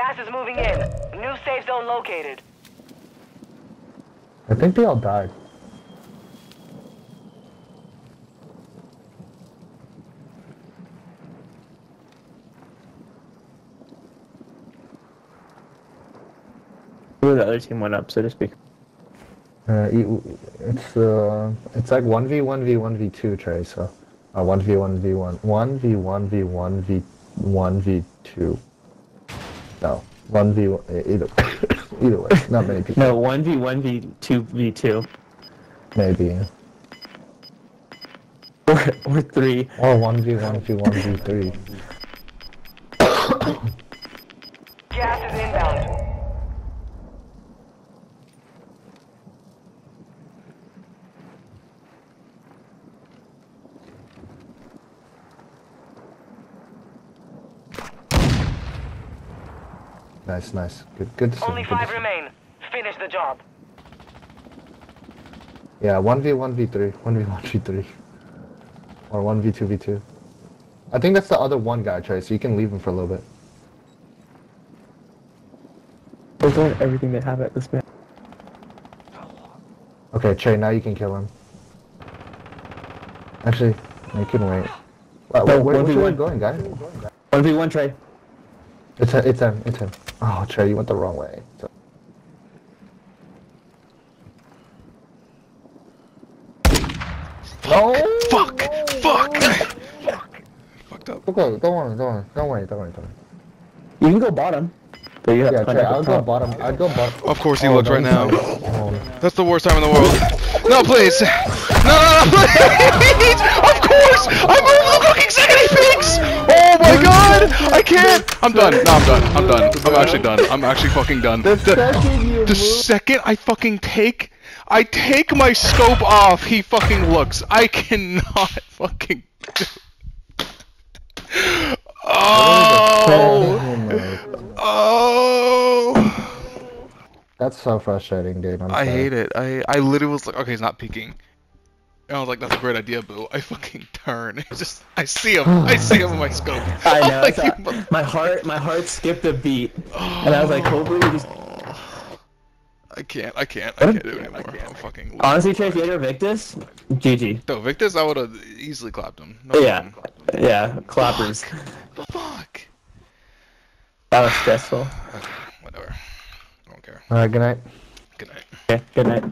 Gas is moving in. New safe zone located. I think they all died. Where the other team went up, so to speak. Uh, it's uh, it's like one v one v one v two Trey. So, uh, one v one v one one v one v one v one v two. No, one v one. either either way. Not many people. No, 1v1, v2, v2. Maybe. Or, or 3. Or one v one v one v three. Gas is inbound. Nice, nice. Good, good to. Only good five see. remain. Finish the job. Yeah, one v one v three, one v one v three, or one v two v two. I think that's the other one guy, Trey. So you can leave him for a little bit. They're doing everything they have at this man. Okay, Trey. Now you can kill him. Actually, you can wait. Wow, No, where, where, where 1v1. you going, guy? 1v1 Trey. It's him. It's him. It's him. Oh, Trey, you went the wrong way. So- No. Fuck! Fuck! Fuck! Fucked up. Okay, don't worry, don't worry, don't worry, don't worry, don't worry. You can go bottom. But you have Yeah, to find Trey, I'll go top. bottom. I'll go bottom. Of course he Oh, looks right now. Oh. That's the worst time in the world. No, please. No, no, no, please. Of course. I'm done. No, I'm done. I'm done. I'm actually done. I'm actually fucking done. The, the second I fucking take, I take my scope off, he fucking looks. I cannot fucking. Oh. Oh. That's so frustrating, dude. I'm I sorry. hate it. I I literally was like, okay, he's not peeking. And I was like, that's a great idea, boo. I fucking turn. It's just, I see him. I see him in my scope. I know. Like, it's you not- mother- my heart, my heart skipped a beat, and I was like, hopefully, we just. I can't. I can't. I can't do it anymore. I'm fucking. Honestly, Trey, if you had Victus, GG. No, Victus, I would have easily clapped him. No Yeah, problem. yeah, clappers. Fuck. That was stressful. Okay, whatever. I don't care. All right, good night. Good night. Okay, good night.